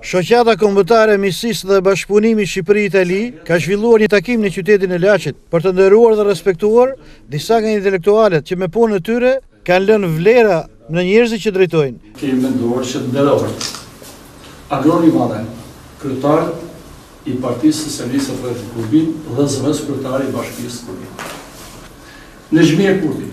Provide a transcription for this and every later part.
Shoqata Kombëtare e Miqësisë dhe Bashkëpunimit Shqipëri-Itali ka zhvilluar një takim në qytetin e Laçit për të nderuar dhe respektuar disa nga intelektualët që me punën e tyre kanë lënë vlera në njerëzit që drejtojnë. Kemi menduar që të nderohet Agron Ivane, kryetar i Partisë Socialiste të Rrethit Kurbin dhe zëvendëskryetar i Bashkisë Kurbin, Nexhmije Kurti,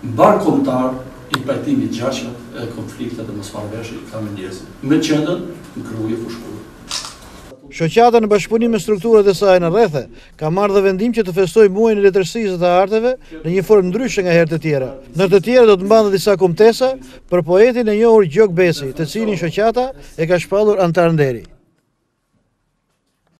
Mbarë kombëtar i pajtimit gjaqet e konfliktet e mosmarrëveshjet i kanë me njerëzit, me qendër në Krujë e Fushë-Krujë. Shoqata në bashkëpunim me strukturat e saj në rrethe, ka marrë dhe vendim që të festojë muajin e letërsisë e të arteve në një formë ndryshe nga herët e tjera. Ndër të tjera do të mbahen dhe disa kumtesa për poetin e njohur Gjok Beci, të cilin shoqata e ka shpallur Anëtar Nderi.